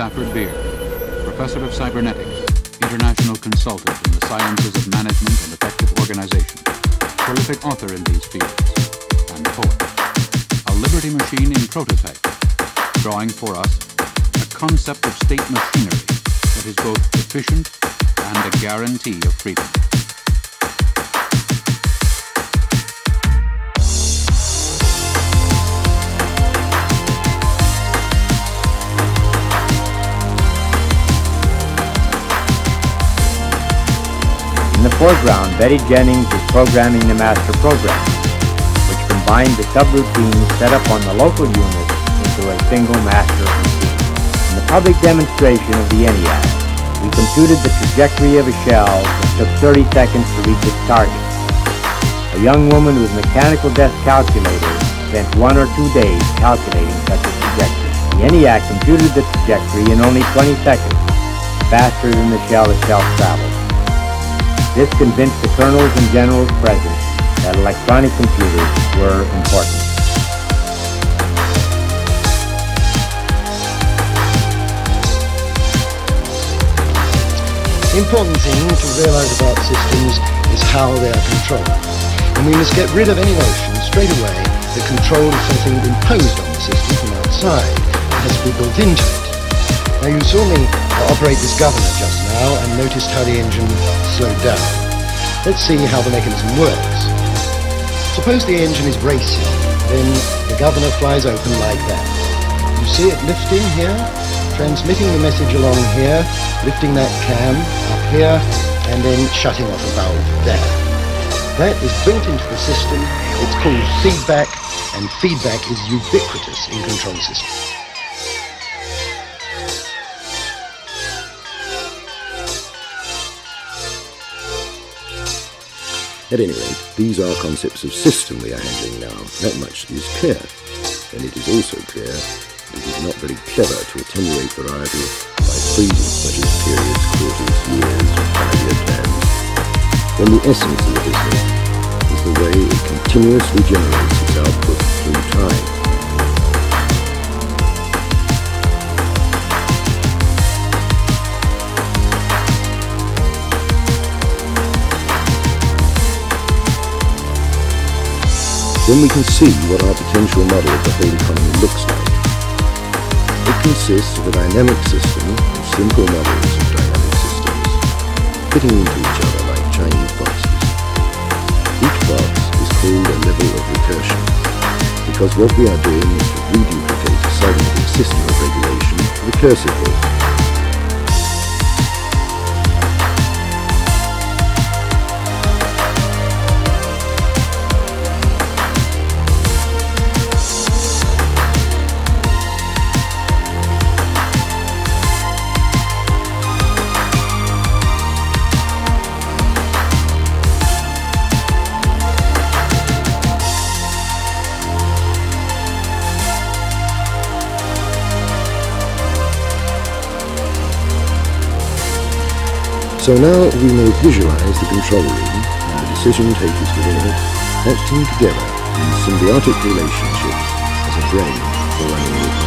Stafford Beer, Professor of Cybernetics, international consultant in the sciences of management and effective organization, prolific author in these fields, and poet. A Liberty machine in prototype, drawing for us a concept of state machinery that is both efficient and a guarantee of freedom. Foreground, Betty Jennings is programming the master program, which combines the subroutines set up on the local unit into a single master routine. In the public demonstration of the ENIAC, we computed the trajectory of a shell that took 30 seconds to reach its target. A young woman with mechanical desk calculator spent one or two days calculating such a trajectory. The ENIAC computed the trajectory in only 20 seconds, faster than the shell itself traveled. This convinced the colonels and generals present that electronic computers were important. The important thing to realize about systems is how they are controlled. And we must get rid of any notion straight away that control is something imposed on the system from outside. It has to be built into it. Now you saw me operate this governor just now and noticed how the engine slowed down. Let's see how the mechanism works. Suppose the engine is racing, then the governor flies open like that. You see it lifting here, transmitting the message along here, lifting that cam up here, and then shutting off a valve there. That is built into the system. It's called feedback, and feedback is ubiquitous in control systems. At any rate, these are concepts of system we are handling now. That much is clear. And it is also clear that it is not very clever to attenuate variety by freezing such as periods, quarters, years, or five-year plans. When the essence of the business is the way it continuously generates its then we can see what our potential model of the whole economy looks like. It consists of a dynamic system of simple models of dynamic systems, fitting into each other like Chinese boxes. Each box is called a level of recursion, because what we are doing is to reduplicate a cybernetic system of regulation recursively So now we may visualize the control room and the decision takers within it acting together in symbiotic relationships as a brain for running